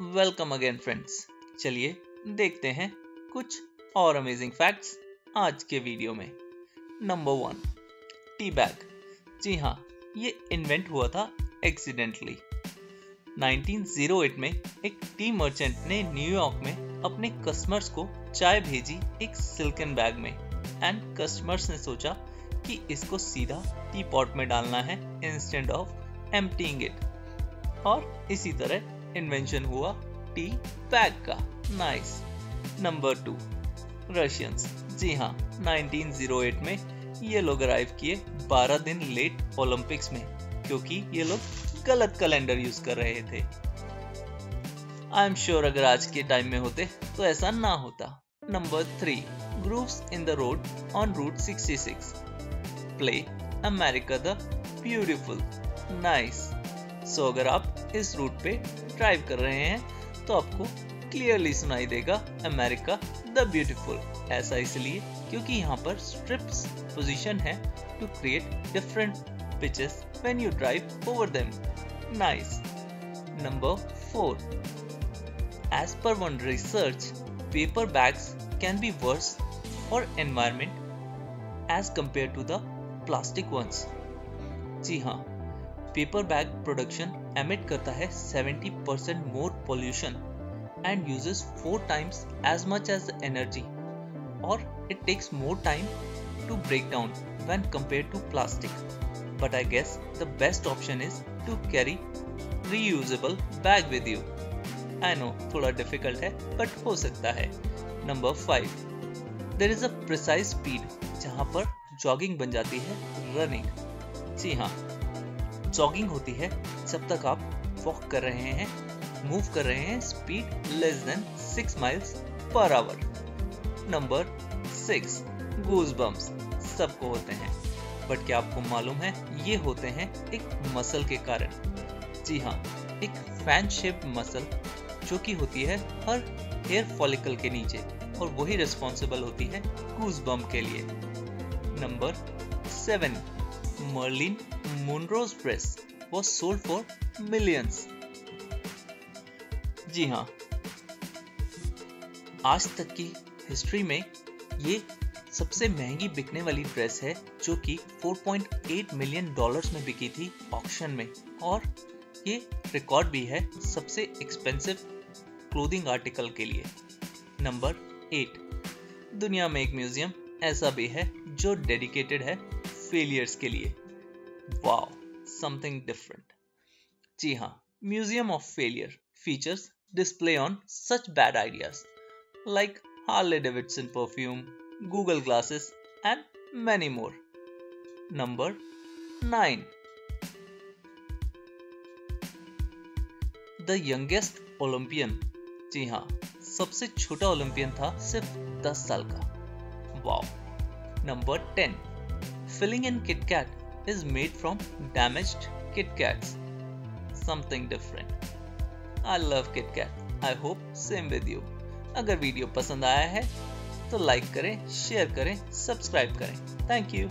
Welcome again friends चलिए, देखते हैं कुछ और अमेजिंग फैक्ट्स आज के वीडियो में. नंबर वन टी बैग जी हाँ ये इन्वेंट हुआ था एक्सीडेंटली 1908 में एक टी मर्चेंट ने न्यूयॉर्क में अपने कस्टमर्स को चाय भेजी एक सिल्कन बैग में. एंड कस्टमर्स ने सोचा कि इसको सीधा टी पॉट में डालना है इंस्टेंट ऑफ़ एम्प्टीइंग इट और इसी तरह इन्वेंशन हुआ टी बैग का। नाइस नंबर टू रशियंस जी हाँ 1908 में ये लोग अराइव किए 12 दिन लेट ओलंपिक्स में, क्योंकि ये लोग गलत कैलेंडर यूज़ कर रहे थे। आई एम श्योर अगर आज के टाइम में होते तो ऐसा ना होता। Number three grooves in the road on route 66 play America the beautiful nice so अगर आप इस रूट पे ड्राइव कर रहे हैं तो आपको क्लियरली सुनाई देगा अमेरिका द ब्यूटीफुल ऐसा इसलिए क्योंकि यहाँ पर स्ट्रिप्स पोजीशन है to create different pitches when you drive over them nice number four as per one research paper bags can be worse for environment as compared to the plastic ones जी हाँ paper bag production emit करता है 70% more pollution and uses four times as much as energy और it takes more time to break down when compared to plastic. but I guess the best option is to carry reusable bag with you. I know थोड़ा difficult है but हो सकता है. Number five, there is a precise speed जहाँ पर jogging बन जाती है running. जी हाँ, jogging होती है जब तक आप वॉक कर रहे हैं, move कर रहे हैं speed less than six miles per hour. Number six, goosebumps सबको होते हैं। बट क्या आपको मालूम है ये होते हैं एक मसल के कारण। जी हाँ एक फ़ैन शेप मसल जो कि होती है हर हेयर फॉलिकल के नीचे और वही रिस्पॉन्सिबल होती है कूज बम के लिए। Number seven Marilyn Monroe's dress was sold for millions जी हाँ आज तक की हिस्ट्री में ये सबसे महँगी बिकने वाली ड्रेस है जो कि 4.8 मिलियन डॉलर्स में बिकी थी ऑक्शन में। और ये रिकॉर्ड भी है सबसे एक्सपेंसिव क्लोथिंग आर्टिकल के लिए। नंबर एट दुनिया में एक म्यूज़ियम ऐसा भी है जो डेडिकेटेड है फेलियर्स के लिए वाओ समथिंग डिफरेंट जी हाँ museum of failure features display on such bad ideas like Harley Davidson perfume Google Glasses, and many more. Number 9. The youngest Olympian. जी हाँ सबसे छोटा ओलंपियन था सिर्फ़ 10 साल का wow number 10 filling in Kit Kat is made from damaged Kit Kats. Something different. I love Kit Kat. I hope same with you. अगर video पसंद आया है तो लाइक करें शेयर करें सब्सक्राइब करें थैंक यू